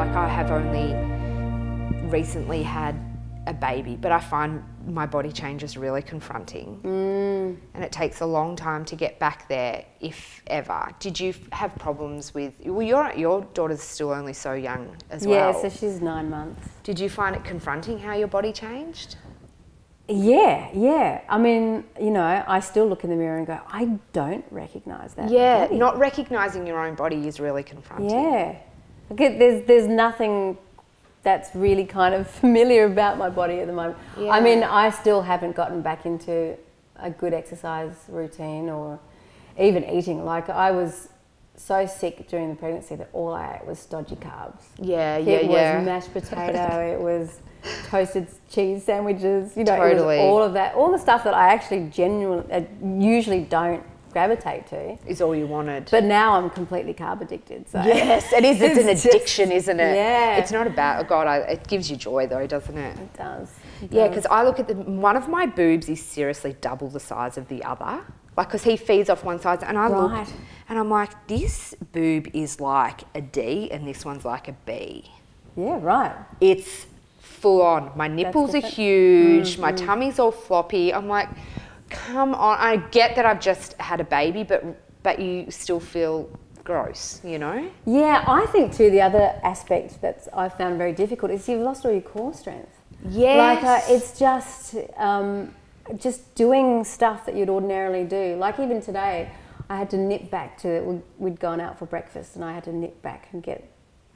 Like I have only recently had a baby, but I find my body change is really confronting. Mm. And it takes a long time to get back there, if ever. Did you have problems with, well, your, your daughter's still only so young as Yeah, well. so she's nine months. Did you find it confronting how your body changed? Yeah, yeah. I mean, you know, I still look in the mirror and go, I don't recognise that. Yeah, body." not recognizing your own body is really confronting. Yeah. Okay, there's there's nothing that's really kind of familiar about my body at the moment. I mean, I still haven't gotten back into a good exercise routine or even eating. Like I was so sick during the pregnancy that all I ate was stodgy carbs. Yeah, yeah, yeah. it was mashed potato. it was toasted cheese sandwiches. You know, it Totally. all of that, all the stuff that I actually genuinely uh, usually don't gravitate to. Is all you wanted. But now I'm completely carb addicted. So yes, it is. It's, an just- addiction, isn't it? Yeah. It's not about, oh God, I, it gives you joy though, doesn't it? It does. It Yeah, because I look at the, one of my boobs is seriously double the size of the other. Like, because he feeds off one side, and I look Right. and I'm like, this boob is like a D, and this one's like a B. yeah, right. It's full on. My nipples are huge. My mm-hmm. tummy's all floppy. I'm like, come on. I get that I've just had a baby, but but you still feel gross, you know? Yeah, I think too. The other aspect that I've found very difficult is you've lost all your core strength. Yes. Like uh, it's just um, just doing stuff that you'd ordinarily do. Like even today, I had to nip back to we- we'd gone out for breakfast, and I had to nip back and get I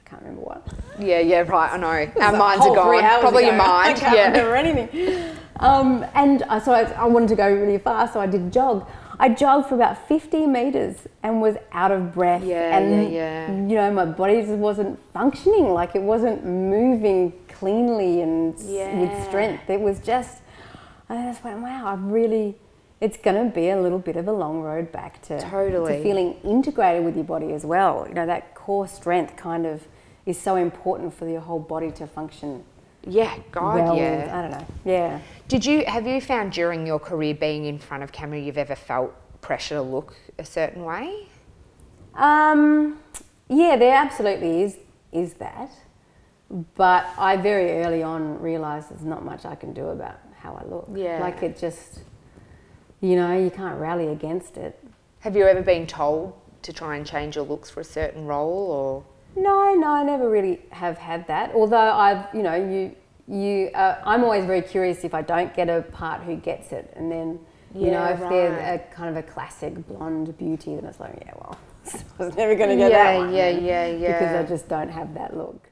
can't remember what. Yeah, yeah, right. I know. Our minds are gone. Probably your mind. I can't yeah. remember anything. Um, and I, so I, I wanted to go really fast, so I did jog. I jogged for about 50 meters and was out of breath. Yeah, and, yeah, yeah. You know, my body just wasn't functioning, like it wasn't moving cleanly and Yeah. with strength. It was just, I just went, wow, I really, it's going to be a little bit of a long road back to, Totally. to feeling integrated with your body as well. You know, that core strength kind of is so important for your whole body to function Yeah, God, well. yeah. I don't know. Yeah. Did you have you found during your career being in front of camera you've ever felt pressure to look a certain way? Um, yeah, there absolutely is is that, but I very early on realised there's not much I can do about how I look. Yeah. like it just, you know, you can't rally against it. Have you ever been told to try and change your looks for a certain role or No, no, I never really have had that. Although I've, you know, you, you, uh, I'm always very curious if I don't get a part who gets it, and then, you know, Yeah, if they're a kind of a classic blonde beauty, then it's like, yeah, well, I was never going to get Yeah, that one. yeah, then, yeah, Because. I just don't have that look.